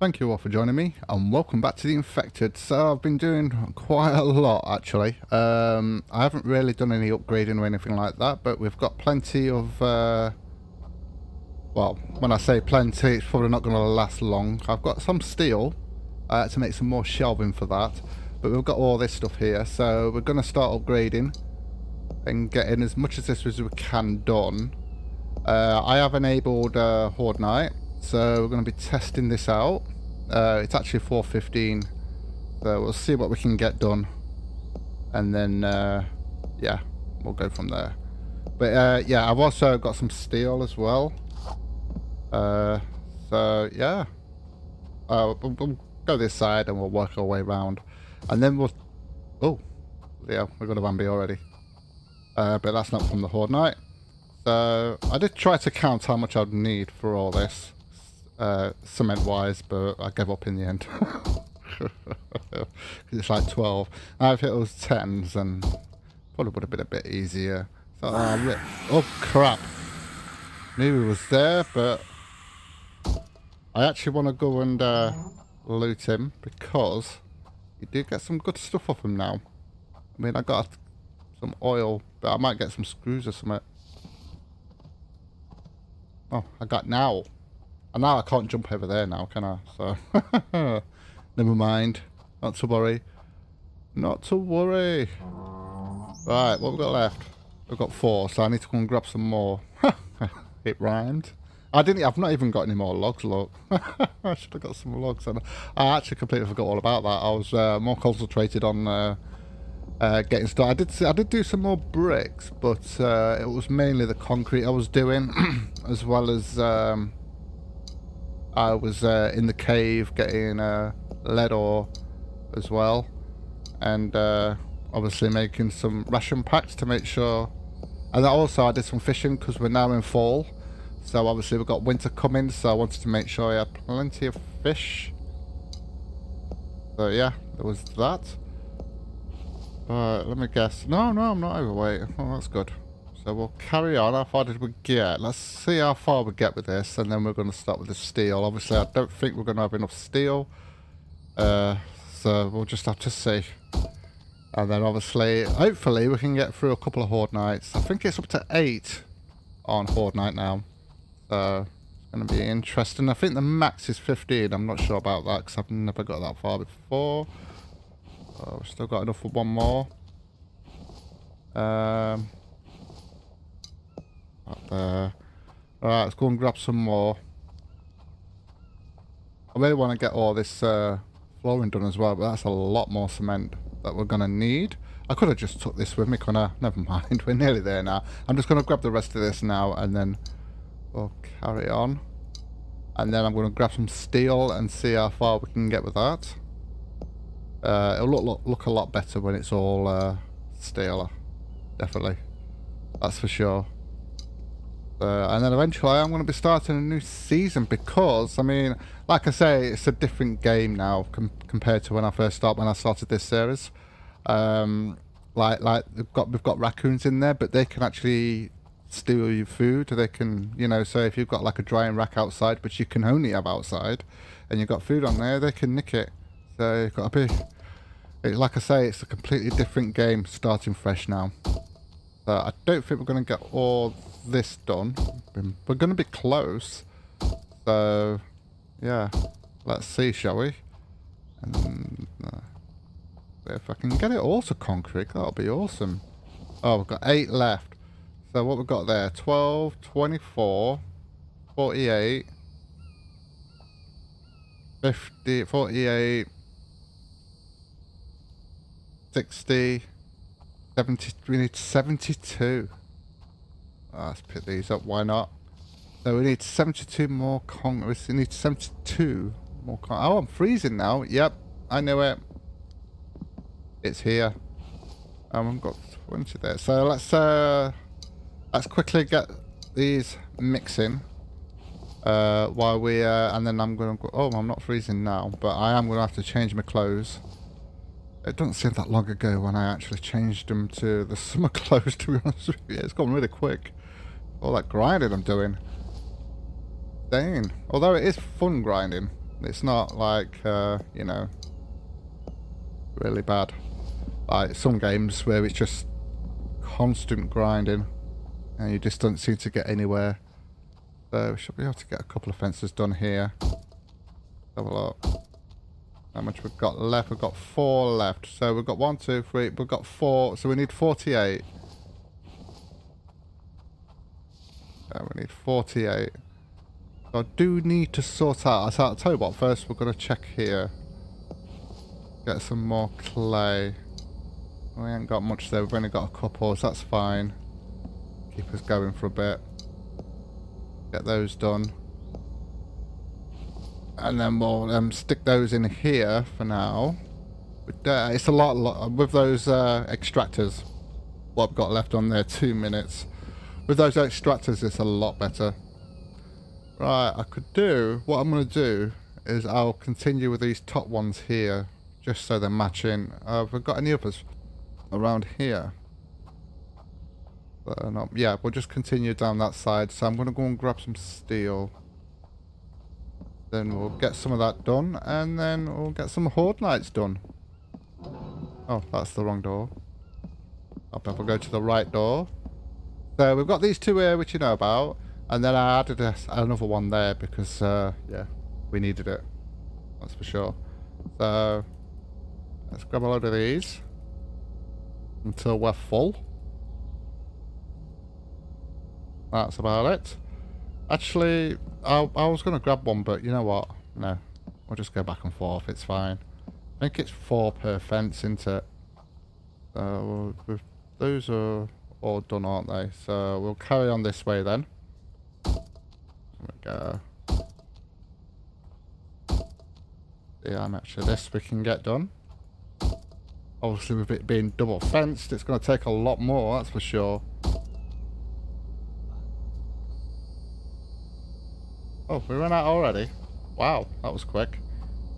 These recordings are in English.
Thank you all for joining me and welcome back to the Infected. So I've been doing quite a lot actually. Um, I haven't really done any upgrading or anything like that, but we've got plenty of... Uh, well, when I say plenty, it's probably not going to last long. I've got some steel uh, to make some more shelving for that, but we've got all this stuff here. So we're going to start upgrading and getting as much of this as we can done. Uh, I have enabled uh, Horde Night, so we're going to be testing this out. Uh, it's actually 4.15, so we'll see what we can get done. And then, uh, yeah, we'll go from there. But uh, yeah, I've also got some steel as well. Uh, so, yeah. Uh, we'll, we'll go this side and we'll work our way around. And then we'll... Oh, yeah, we've got a Vambi already. Uh, but that's not from the Horde Night. So I did try to count how much I'd need for all this, uh, cement-wise, but I gave up in the end. it's like 12. Now if it was 10s, then probably would have been a bit easier. So, uh, oh crap. Knew he was there, but I actually want to go and uh, loot him because you do get some good stuff off him now. I mean, I got some oil, but I might get some screws or something. Oh, I got now. And now I can't jump over there now, can I? So, never mind. Not to worry. Not to worry. Right, what we got left? We've got four, so I need to go and grab some more. it rhymed. I didn't. I've not even got any more logs. Look, I should have got some logs. And I actually completely forgot all about that. I was uh, more concentrated on uh, uh, getting started. I did. I did do some more bricks, but uh, it was mainly the concrete I was doing, as well as um, I was uh, in the cave getting uh, lead ore as well, and uh, obviously making some ration packs to make sure. And also I did some fishing because we're now in fall, so obviously we've got winter coming. So I wanted to make sure I had plenty of fish. So yeah, there was that. But let me guess. No, no, I'm not overweight. Oh, that's good. So we'll carry on. How far did we get? Let's see how far we get with this, and then we're going to start with the steel. Obviously, I don't think we're going to have enough steel. Uh, so we'll just have to see. And then obviously, hopefully, we can get through a couple of Horde Nights. I think it's up to 8 on Horde Night now. So it's going to be interesting. I think the max is 15. I'm not sure about that because I've never got that far before. Oh, we've still got enough for one more. Um, up there. Alright, let's go and grab some more. I really want to get all this uh, flooring done as well, but that's a lot more cement that we're going to need. I could have just took this with me, couldn't I? Never mind, we're nearly there now. I'm just going to grab the rest of this now and then we'll carry on. And then I'm going to grab some steel and see how far we can get with that. Uh, it'll look, look, look a lot better when it's all uh, steel, definitely. That's for sure. Uh, and then eventually I'm going to be starting a new season because, I mean, like I say, it's a different game now com compared to when I first started, when I started this series. Um, like, like we've got we've got raccoons in there, but they can actually steal your food. They can, you know, so if you've got like a drying rack outside, which you can only have outside, and you've got food on there, they can nick it. So you've got to be it, like I say, it's a completely different game starting fresh now. So I don't think we're going to get all this done. We're going to be close. So, yeah. Let's see, shall we? And, uh, if I can get it all to concrete, that'll be awesome. Oh, we've got eight left. So what we've got there, 12, 24, 48, 50, 48, 60, 70, we need 72. Let's pick these up, why not? So we need 72 more con, we need 72 more con, oh I'm freezing now, yep, I know it. It's here. Um, I've got 20 there, so let's, uh, let's quickly get these mixing. Uh, while we, uh, and then I'm gonna go, oh, I'm not freezing now, but I am gonna have to change my clothes. It doesn't seem that long ago when I actually changed them to the summer clothes, to be honest with you. It's gone really quick. All that grinding I'm doing. Dang. Although it is fun grinding. It's not like, uh, you know, really bad. Like some games where it's just constant grinding and you just don't seem to get anywhere. So we should be able to get a couple of fences done here. Have a look. How much we've got left? We've got four left. So we've got one, two, three. We've got four. So we need 48. We need 48. So I do need to sort out. I'll tell you what, first we're going to check here. Get some more clay. We ain't got much there. We've only got a couple, so that's fine. Keep us going for a bit. Get those done. And then we'll um, stick those in here for now. But, uh, it's a lot, lot with those uh, extractors. What I've got left on there, two minutes. With those extractors, it's a lot better. Right, I could do, what I'm going to do is I'll continue with these top ones here, just so they're matching. Uh, have we got any others around here? Uh, yeah, we'll just continue down that side. So I'm going to go and grab some steel. Then we'll get some of that done, and then we'll get some horde nights done. Oh, that's the wrong door. I'll better go to the right door. So we've got these two here, which you know about. And then I added a, another one there because, uh, yeah, we needed it. That's for sure. So, let's grab a load of these until we're full. That's about it. Actually, I, I was going to grab one, but you know what? No. We'll just go back and forth. It's fine. I think it's four per fence, isn't it? Those are all done, aren't they? So we'll carry on this way then. There we go. Yeah, much of this we can get done. Obviously with it being double fenced, it's going to take a lot more, that's for sure. Oh, we ran out already? Wow, that was quick.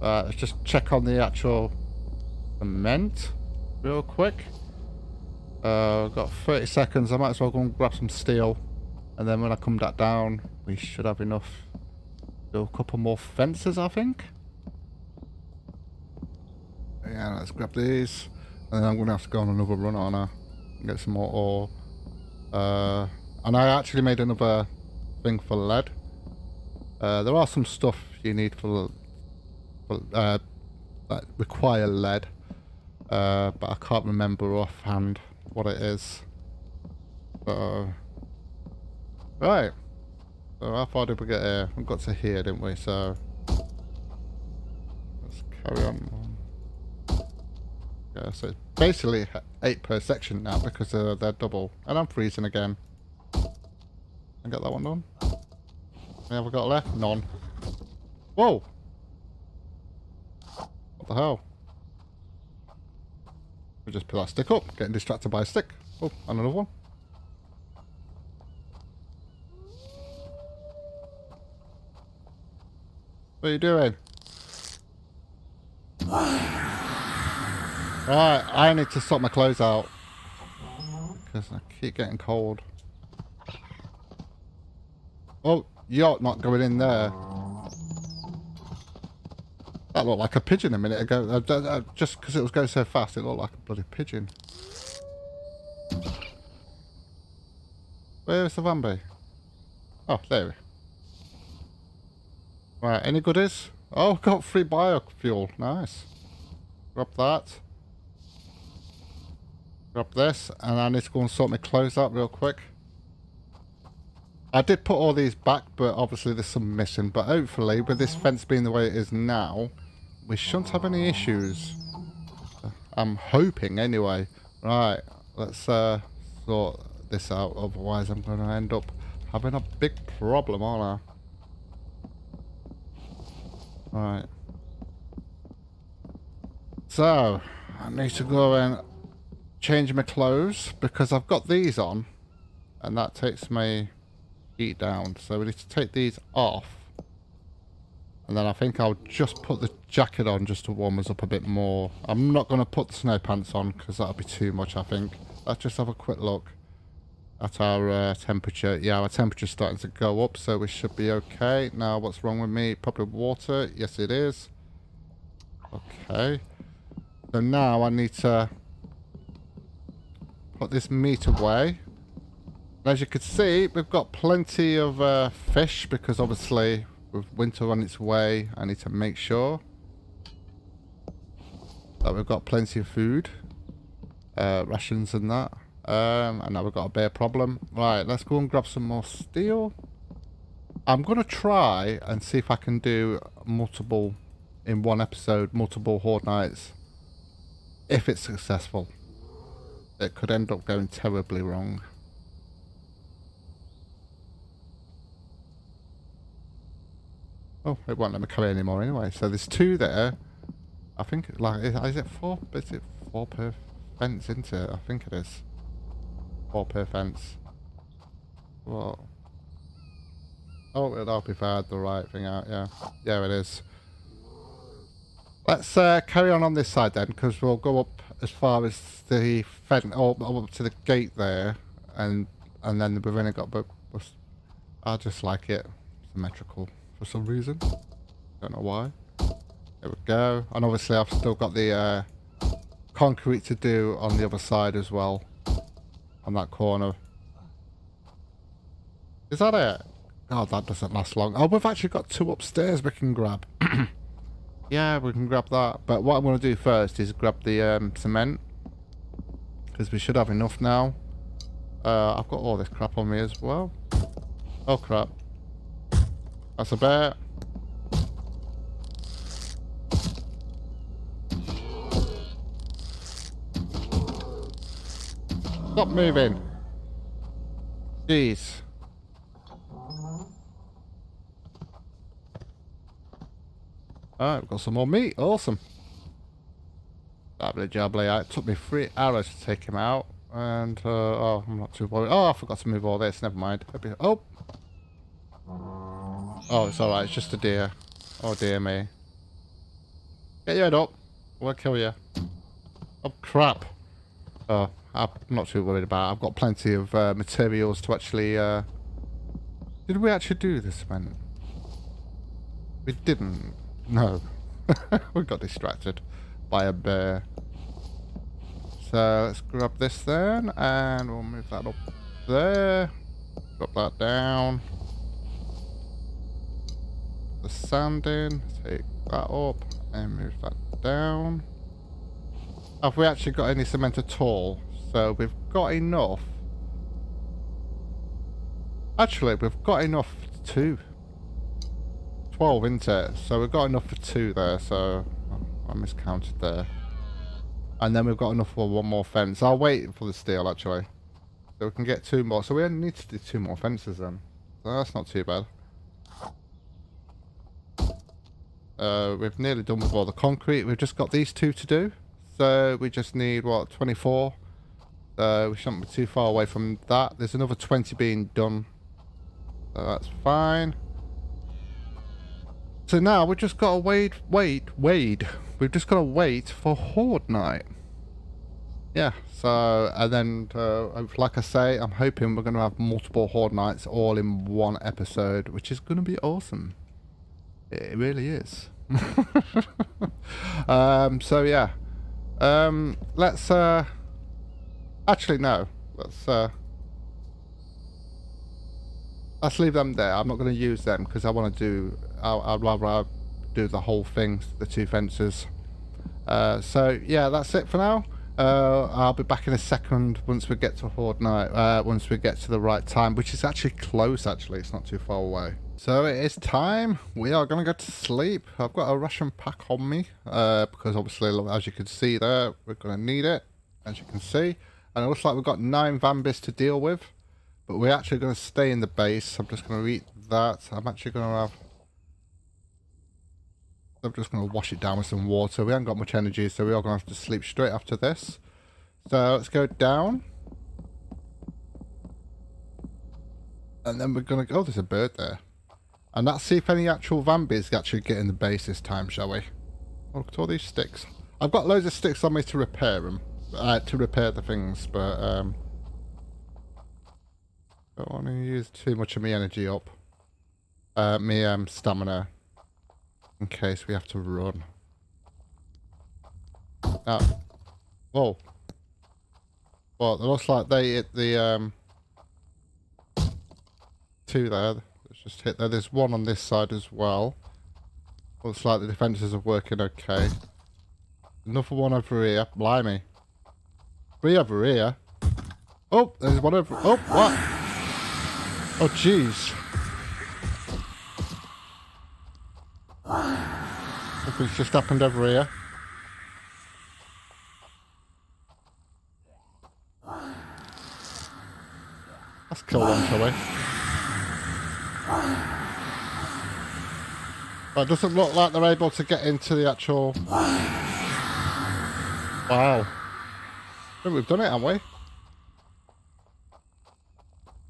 Uh, let's just check on the actual cement real quick. Uh, I've got 30 seconds. I might as well go and grab some steel. And then when I come back down, we should have enough. Do a couple more fences, I think. Yeah, let's grab these. And then I'm going to have to go on another run on. And get some more ore. Uh, and I actually made another thing for lead. Uh, there are some stuff you need for, for uh, that require lead. Uh, but I can't remember offhand what it is. So, right. So how far did we get here? We got to here, didn't we? So let's carry on. Yeah, so it's basically eight per section now because uh, they're double. And I'm freezing again. I got that one done. How we got left? None. Whoa! What the hell? We just put that stick up, getting distracted by a stick. Oh, and another one. What are you doing? Right, I need to sort my clothes out. Because I keep getting cold. Oh, you're not going in there. That looked like a pigeon a minute ago. Just because it was going so fast, it looked like a bloody pigeon. Where's the Vambi? Oh, there. Right, any goodies? Oh, got free biofuel. Nice. Grab that. Grab this, and I need to go and sort my clothes out real quick. I did put all these back, but obviously there's some missing. But hopefully, with this fence being the way it is now, we shouldn't have any issues. I'm hoping anyway. Right, let's uh, sort this out. Otherwise, I'm going to end up having a big problem, aren't I? Right. So, I need to go and change my clothes because I've got these on and that takes my heat down. So we need to take these off and then I think I'll just put the jacket on just to warm us up a bit more. I'm not going to put the snow pants on because that'll be too much, I think. Let's just have a quick look. at our uh, temperature. Yeah, our temperature's starting to go up, so we should be okay. Now, what's wrong with me? Probably water. Yes, it is. Okay. So now I need to put this meat away. as you can see, we've got plenty of uh, fish because obviously with winter on its way, I need to make sure that we've got plenty of food, uh, rations and that. Um, and now we've got a bear problem. Right, let's go and grab some more steel. I'm going to try and see if I can do multiple, in one episode, multiple Horde Nights. If it's successful. It could end up going terribly wrong. Oh, it won't let me carry anymore anyway. So there's two there. I think, like, is it four? Is it four per fence, isn't it? I think it is. Four per fence. What? Oh, it'd help if I had the right thing out, yeah. Yeah, it is. Let's uh, carry on on this side then, because we'll go up as far as the fence, or, up to the gate there, and and then we've only got, but I just like it symmetrical for some reason. Don't know why. There we go. And obviously I've still got the uh, concrete to do on the other side as well. On that corner. Is that it? Oh, that doesn't last long. Oh, we've actually got two upstairs we can grab. yeah, we can grab that. But what I'm going to do first is grab the um, cement. Because we should have enough now. Uh, I've got all this crap on me as well. Oh, crap. That's a bear. Stop moving. Jeez. Alright, we've got some more meat. Awesome. Lovely jubbly. It took me three hours to take him out. And, uh, oh, I'm not too worried. Oh, I forgot to move all this. Never mind. Oh! Oh, it's alright. It's just a deer. Oh, dear me. Get your head up. We'll kill you. Oh, crap. Oh, I'm not too worried about it. I've got plenty of uh, materials to actually... Uh... Did we actually do this, man? We didn't. No. we got distracted by a bear. So let's grab this then, and we'll move that up there. Drop that down. The sand in, take that up, and move that down. Have we actually got any cement at all? So we've got enough. Actually, we've got enough for two. 12, isn't it? So we've got enough for two there, so I miscounted there. And then we've got enough for one more fence. I'll wait for the steel, actually. So we can get two more. So we only need to do two more fences then. So that's not too bad. Uh, we've nearly done with all the concrete. We've just got these two to do. So we just need, what, 24? Uh, we shouldn't be too far away from that. There's another 20 being done. So that's fine. So now we've just got to wait, wait, wait. We've just got to wait for Horde Night. Yeah, so, and then, uh, like I say, I'm hoping we're going to have multiple Horde Nights all in one episode, which is going to be awesome. It really is. um, so, yeah. Um, let's, uh, Actually, no. Let's uh, let's leave them there. I'm not going to use them because I want to do. I'll, I'd rather do the whole thing, the two fences. Uh, so yeah, that's it for now. Uh, I'll be back in a second once we get to Horde Night. Uh, once we get to the right time, which is actually close. Actually, it's not too far away. So it is time. We are going to go to sleep. I've got a ration pack on me uh, because obviously, as you can see there, we're going to need it. As you can see. And it looks like we've got nine Vambies to deal with. But we're actually going to stay in the base. I'm just going to eat that. I'm actually going to have... I'm just going to wash it down with some water. We haven't got much energy, so we are going to have to sleep straight after this. So let's go down. And then we're going to go... Oh, there's a bird there. And let's see if any actual Vambies actually get in the base this time, shall we? Oh, look at all these sticks. I've got loads of sticks on me to repair them uh, to repair the things, but um, Don't want to use too much of my energy up. Uh, me um, stamina. In case we have to run. Now, whoa. Well, it looks like they hit the um, two there. Let's just hit there. There's one on this side as well. Looks like the defences are working okay. Another one over here. Blimey. Three over here. Oh, there's one over... Oh, what? Oh, jeez. Something's just happened over here. Let's kill one, shall we? But it doesn't look like they're able to get into the actual... Wow. I think we've done it, haven't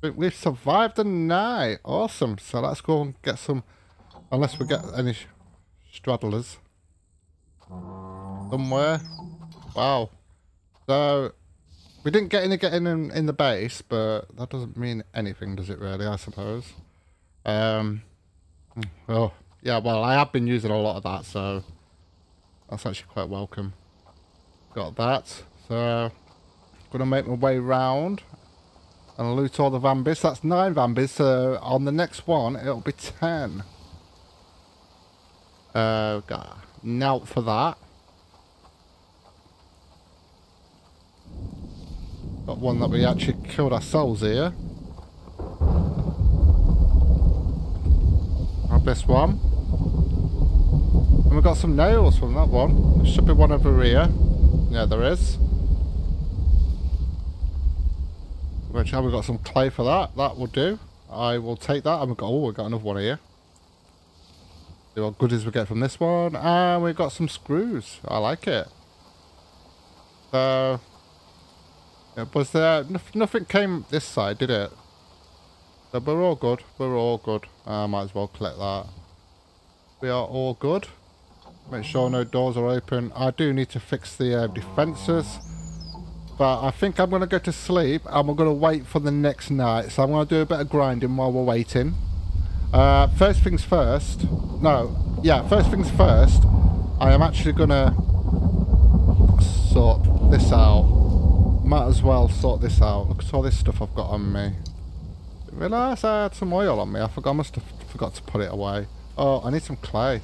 we? We've survived the night. Awesome. So let's go and get some... Unless we get any straddlers. Somewhere. Wow. So, we didn't get any getting in, in the base, but that doesn't mean anything, does it really, I suppose? Um, oh, yeah, well, I have been using a lot of that, so that's actually quite welcome. Got that. So, gonna make my way round and loot all the Vambies. That's nine Vambies, so on the next one, it'll be ten. Uh, got note for that. Got one that we actually killed ourselves here. Grab this one. And we got some nails from that one. There should be one over here. Yeah, there is. Which have we got some clay for that? That will do. I will take that. And we've got, oh, we've got another one here. See what goodies we get from this one. And we've got some screws. I like it. So, yeah, was there nothing came this side, did it? So we're all good. We're all good. I might as well collect that. We are all good. Make sure no doors are open. I do need to fix the uh, defences. But I think I'm going to go to sleep and we're going to wait for the next night. So I'm going to do a bit of grinding while we're waiting. Uh, first things first. No, yeah, first things first. I am actually to sort this out might as well sort this out. Look at all this stuff I've got on me. Realise I had some oil on me. I forgot, I must have forgot to put it away. Oh, I need some clay.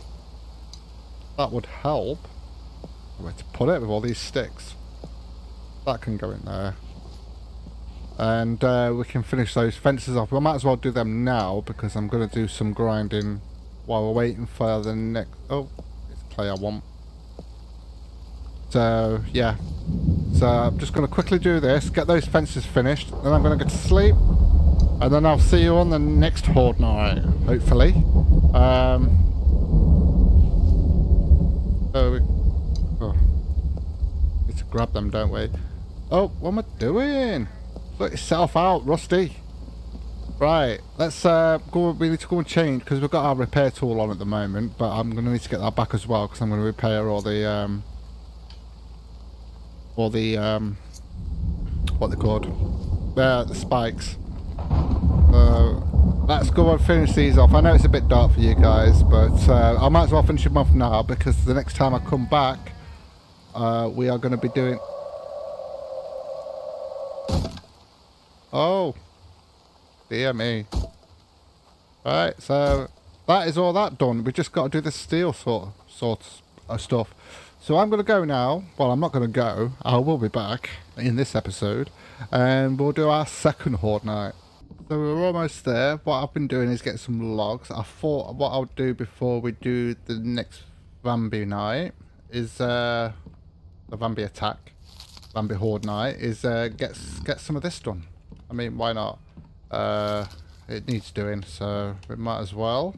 That would help. Where to put it with all these sticks. That can go in there. And uh, we can finish those fences off. We might as well do them now because I'm going to do some grinding while we're waiting for the next... Oh, it's clay I want. So, yeah. So I'm just going to quickly do this, get those fences finished, then I'm going to go to sleep, and then I'll see you on the next Horde night, hopefully. Um, so we, oh, need to grab them, don't we? Oh, what am I doing? Sort yourself out, Rusty. Right, let's uh, go. We need to go and change because we've got our repair tool on at the moment, but I'm going to need to get that back as well because I'm going to repair all the um, or the um, what they called, uh, the spikes. Uh, let's go and finish these off. I know it's a bit dark for you guys, but uh, I might as well finish them off now because the next time I come back, uh, we are going to be doing. Oh, dear me. Right, so that is all that done. We've just got to do the steel sort sort of stuff. So I'm going to go now. Well, I'm not going to go. I will be back in this episode. And we'll do our second Horde night. So we're almost there. What I've been doing is get some logs. I thought what I'll do before we do the next Vambi night is uh, the Vambi attack, Vambi Horde night, is uh, get, get some of this done. I mean, why not? Uh, it needs doing, so we might as well.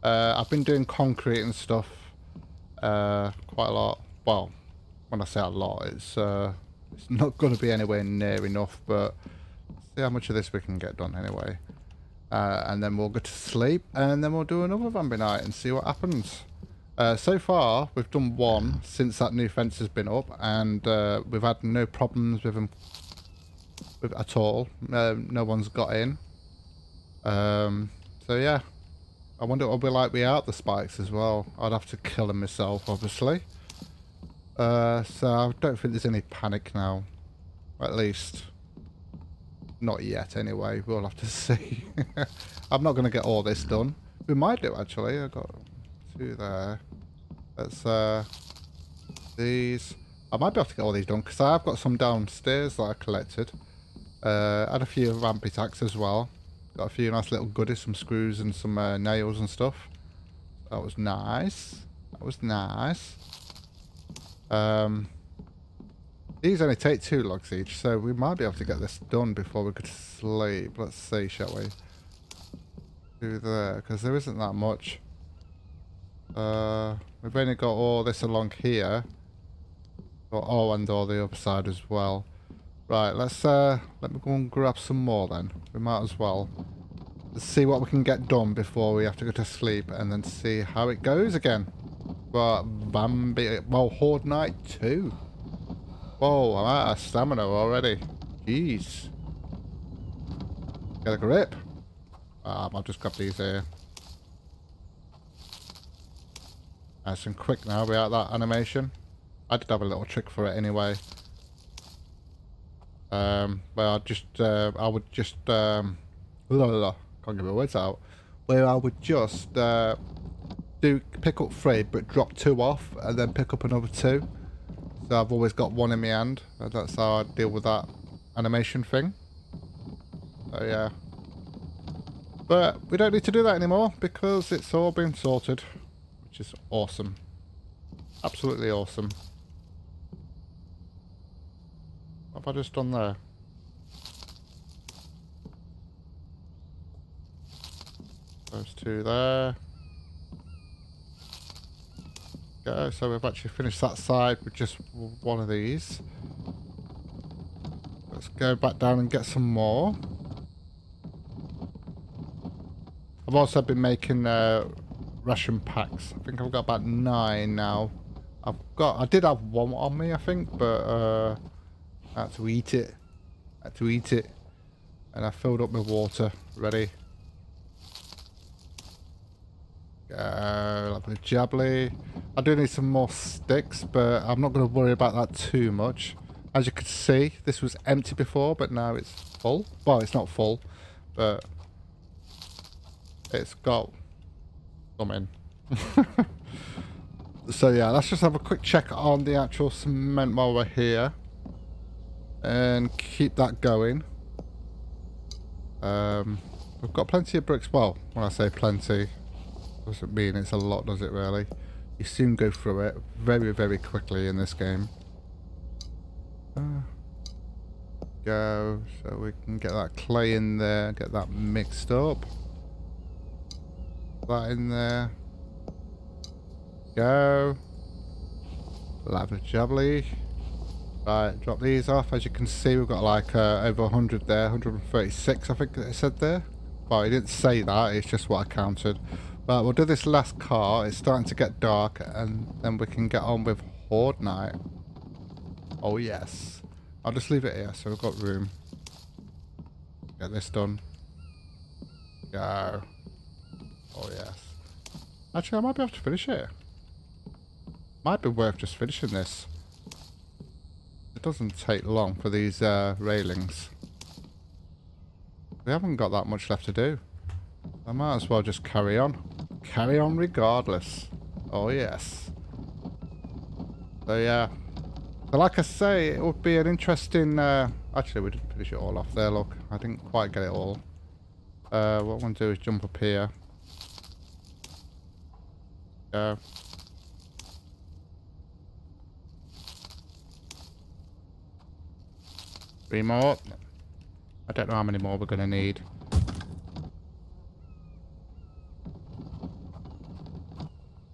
Uh, I've been doing concrete and stuff uh, quite a lot. Well, when I say a lot, it's uh, it's not going to be anywhere near enough, but see how much of this we can get done anyway. Uh, and then we'll go to sleep, and then we'll do another Vambi night and see what happens. Uh, so far, we've done one since that new fence has been up, and uh, we've had no problems with them at all. Uh, no one's got in. Um, so yeah, I wonder what it'll be like without the spikes as well. I'd have to kill them myself, obviously. Uh, so I don't think there's any panic now. At least, not yet anyway. We'll have to see. I'm not going to get all this done. We might do actually. I got two there. Let's uh, these. I might be able to get all these done because I've got some downstairs that I collected. Uh, had a few ramp attacks as well. Got a few nice little goodies, some screws and some uh, nails and stuff. That was nice. That was nice. Um, these only take two logs each, so we might be able to get this done before we could sleep. Let's see, shall we? Do there, because there isn't that much. Uh, we've only got all this along here. Oh, and all the other side as well. Right, let's uh, let me go and grab some more then. We might as well. Let's see what we can get done before we have to go to sleep and then see how it goes again. But Vambi, well, Horde Night 2. Whoa, I'm out of stamina already. Jeez. Get a grip. Um, I'll just grab these here. Nice and quick now without that animation. I did have a little trick for it anyway. Um, but I just, uh, I would just, um, blah, can't get my words out. Where I would just uh, do pick up three, but drop two off, and then pick up another two. So I've always got one in my hand. And that's how I deal with that animation thing. So yeah. But we don't need to do that anymore because it's all been sorted, which is awesome. Absolutely awesome. What have I just done there? Those two there. Go. So we've actually finished that side with just one of these. Let's go back down and get some more. I've also been making uh, ration packs. I think I've got about nine now. I've got, I did have one on me, I think, but uh, I had to eat it. I had to eat it. And I filled up my water. Ready. Go. Like the jabbly. I do need some more sticks, but I'm not going to worry about that too much. As you can see, this was empty before, but now it's full. Well, it's not full, but it's got some in. so yeah, let's just have a quick check on the actual cement while we're here and keep that going. Um, we've got plenty of bricks. Well, when I say plenty, doesn't mean it's a lot, does it really? You soon go through it very, very quickly in this game. Uh, go, so we can get that clay in there, get that mixed up. That in there. Go. Lava jubbly. Right, drop these off. As you can see, we've got like uh, over 100 there, 136 I think it said there. Well, it didn't say that, it's just what I counted. But we'll do this last car. It's starting to get dark, and then we can get on with Horde Night. Oh, yes. I'll just leave it here, so we've got room. Get this done. Go. Oh, yes. Actually, I might be able to finish it. Might be worth just finishing this. It doesn't take long for these uh, railings. We haven't got that much left to do. I might as well just carry on. Carry on regardless. Oh yes. So yeah. So like I say, it would be an interesting... Uh, actually, we didn't finish it all off there, look. I didn't quite get it all. Uh, what I want to do is jump up here. Yeah. Three more. I don't know how many more we're going to need.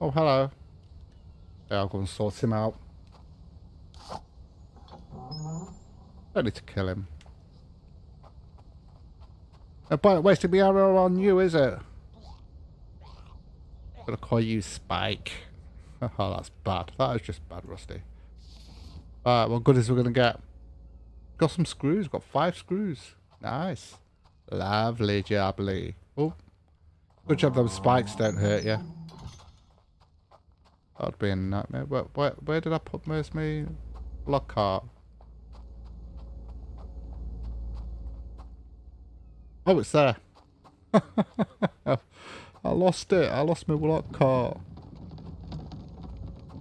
Oh, hello. Yeah, I'll go and sort him out. Don't need to kill him. No point wasting my arrow on you, is it? I'm gonna call you Spike. oh, that's bad. That is just bad, Rusty. Alright, what good is we're gonna get? Got some screws. Got five screws. Nice. Lovely jubbly. Oh. Good job those spikes don't hurt you. That'd be a nightmare. Where, where, where did I put most me? Lockhart. Oh, it's there. I lost it. I lost my Lockhart.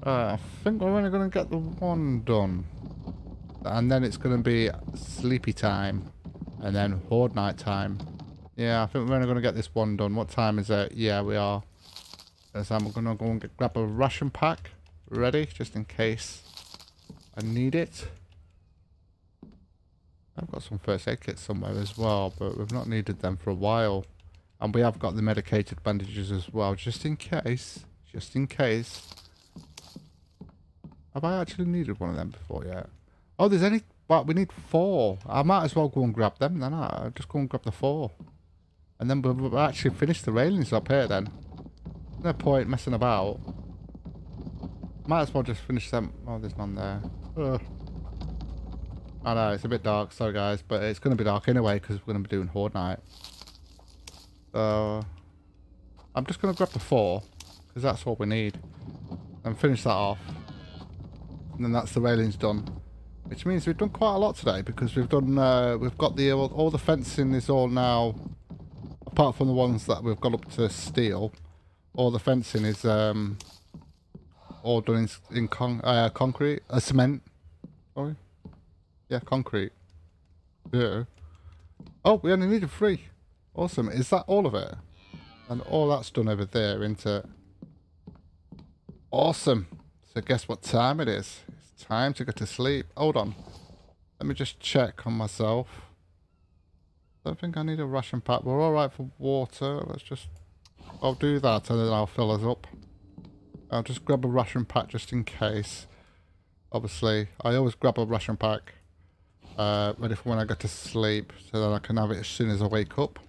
Uh, I think we're only going to get the one done. And then it's going to be sleepy time. And then horde night time. Yeah, I think we're only going to get this one done. What time is it? Yeah, we are. So I'm going to go and get, grab a ration pack ready, just in case I need it. I've got some first aid kits somewhere as well, but we've not needed them for a while. And we have got the medicated bandages as well, just in case. Just in case. Have I actually needed one of them before yet? Oh, there's any... But we need four. I might as well go and grab them then. I'll just go and grab the four. And then we'll actually finish the railings up here then. No point messing about. Might as well just finish them. Oh, there's none there. Ugh. I know, it's a bit dark, sorry guys, but it's going to be dark anyway because we're going to be doing Horde Night. So, I'm just going to grab the four because that's what we need. And finish that off. And then that's the railings done. Which means we've done quite a lot today because we've done, uh, we've got the, all, all the fencing is all now, apart from the ones that we've got up to steel, all the fencing is um, all done in, in con uh, concrete, uh, cement. Sorry. Yeah, concrete. Yeah. Oh, we only needed three. Awesome. Is that all of it? And all that's done over there into... Awesome. So guess what time it is? Time to go to sleep. Hold on. Let me just check on myself. Don't think I need a ration pack. We're alright for water. Let's just... I'll do that and then I'll fill us up. I'll just grab a ration pack just in case. Obviously, I always grab a ration pack uh, ready for when I go to sleep so that I can have it as soon as I wake up.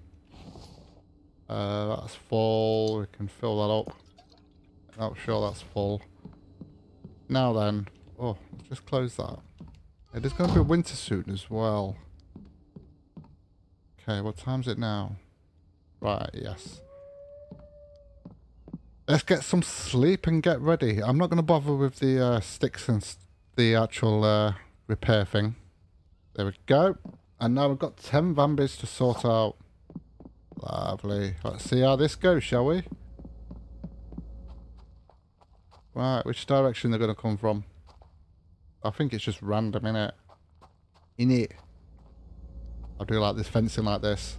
Uh, that's full. We can fill that up. Not sure that's full. Now then. Oh, just close that. It is going to be a winter soon as well. Okay, what time's it now? Right, yes. Let's get some sleep and get ready. I'm not going to bother with the uh, sticks and the actual uh, repair thing. There we go. And now we've got 10 Vambies to sort out. Lovely. Let's see how this goes, shall we? Right, which direction they're going to come from? I think it's just random, innit? In it. I do like this fencing like this.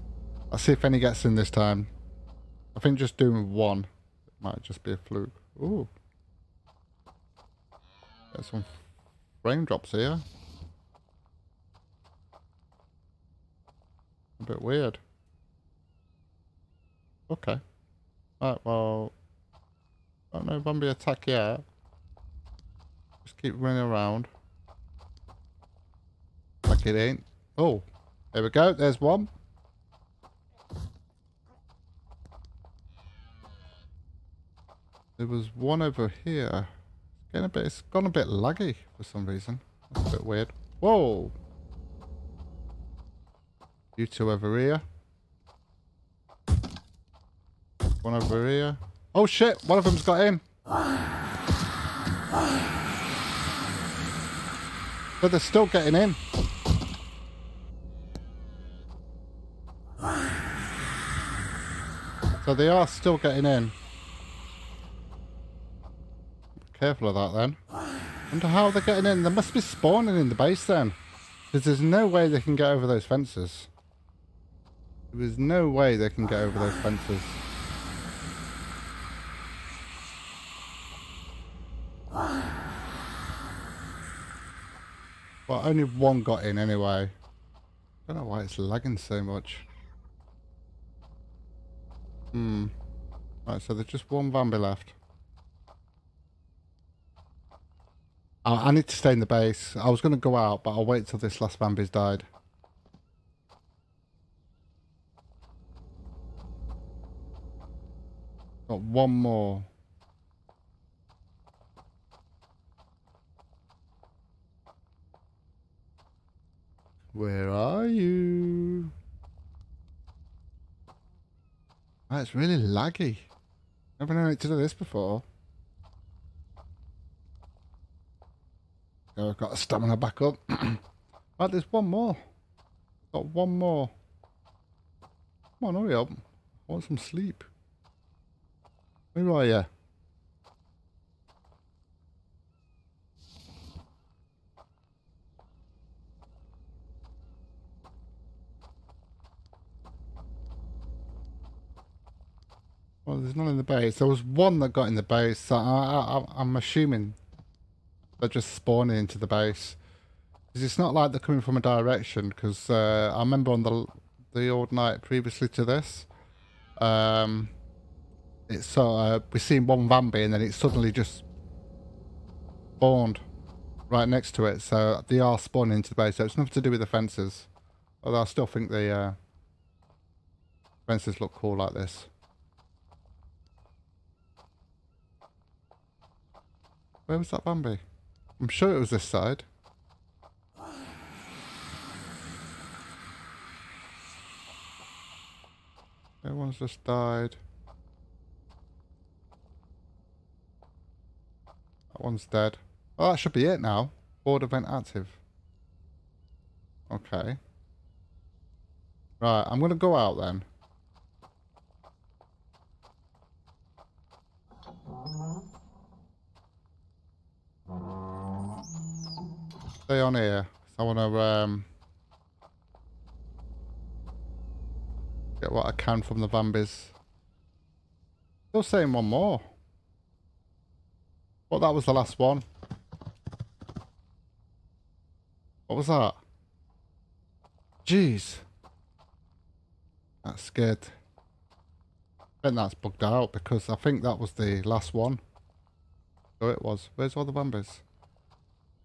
I'll see if any gets in this time. I think just doing one might just be a fluke. Ooh. There's some frame drops here. A bit weird. Okay. Alright, well... I don't know if I'm yet. Just keep running around. Like it ain't. Oh, there we go. There's one. There was one over here. It's getting a bit. It's gone a bit laggy for some reason. That's a bit weird. Whoa. You two over here. One over here. Oh shit, one of them's got in. But they're still getting in. So they are still getting in. Careful of that then. Wonder how they're getting in. They must be spawning in the base then. Because there's no way they can get over those fences. There's no way they can get over those fences. Well, only one got in anyway. I don't know why it's lagging so much. Hmm. Right, so there's just one Vambi left. I need to stay in the base. I was going to go out, but I'll wait till this last Vambi's died. Got one more. Where are you? That's really laggy. Never known it to do this before. So I've got a stamina back up. right, there's one more. Got one more. Come on, hurry up. I want some sleep. Where are you? There's none in the base. There was one that got in the base. So I, I'm assuming they're just spawning into the base. Because it's not like they're coming from a direction. Because uh, I remember on the the old night previously to this, um, it's so we seen one Vambi and then it suddenly just spawned right next to it. So they are spawning into the base. So it's nothing to do with the fences. Although I still think the uh, fences look cool like this. Where was that Vambi? I'm sure it was this side. Everyone's just died. That one's dead. Oh, that should be it now. Horde event active. Okay. Right, I'm going to go out then. Stay on here. I want to um, get what I can from the Vambis. Still saying one more. Well, that was the last one. What was that? Jeez. That's scared. I think that's bugged out because I think that was the last one. Oh, it was. Where's all the Vambis?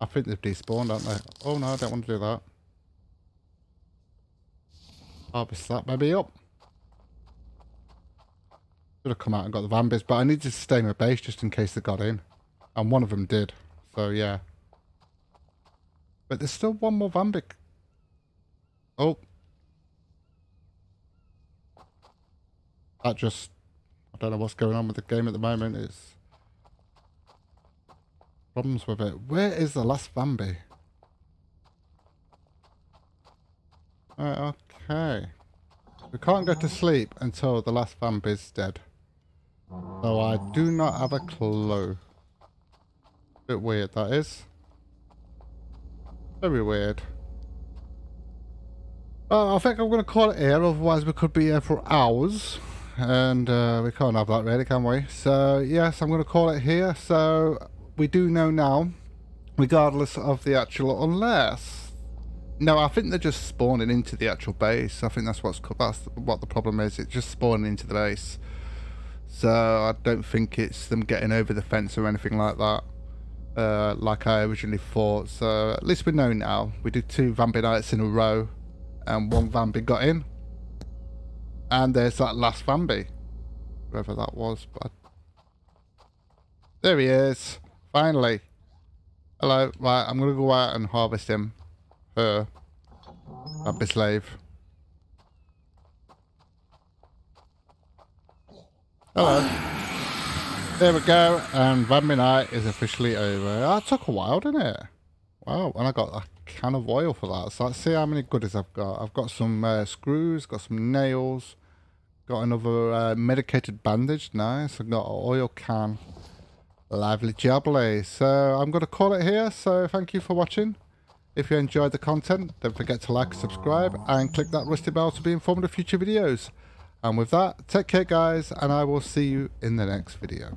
I think they've despawned, haven't they? Oh no, I don't want to do that. Harvest that baby up. Should have come out and got the Vambis, but I need to stay in my base just in case they got in. And one of them did. So yeah. But there's still one more Vambi. Oh. That just... I don't know what's going on with the game at the moment. It's problems with it. Where is the last Vambi? Okay. We can't go to sleep until the last Vambi's dead. So I do not have a clue. Bit weird that is. Very weird. Well, I think I'm going to call it here, otherwise we could be here for hours. And uh, we can't have that really, can we? So, yes, I'm going to call it here. So, we do know now, regardless of the actual, unless. No, I think they're just spawning into the actual base. I think that's what's that's what the problem is. It's just spawning into the base. So I don't think it's them getting over the fence or anything like that. Uh, like I originally thought. So at least we know now. We did two Vambi nights in a row, and one Vambi got in. And there's that last Vambi, whoever that was. But there he is. Finally. Hello. Right, I'm going to go out and harvest him. Her. Happy slave. Hello. There we go, and Vambi night is officially over. That took a while, didn't it? Wow, and I got a can of oil for that. So let's see how many goodies I've got. I've got some uh, screws, got some nails, got another uh, medicated bandage. Nice. I've got an oil can. Lively jubbly. So I'm going to call it here. So thank you for watching. If you enjoyed the content, don't forget to like, subscribe, and click that rusty bell to be informed of future videos. And with that, take care guys, and I will see you in the next video.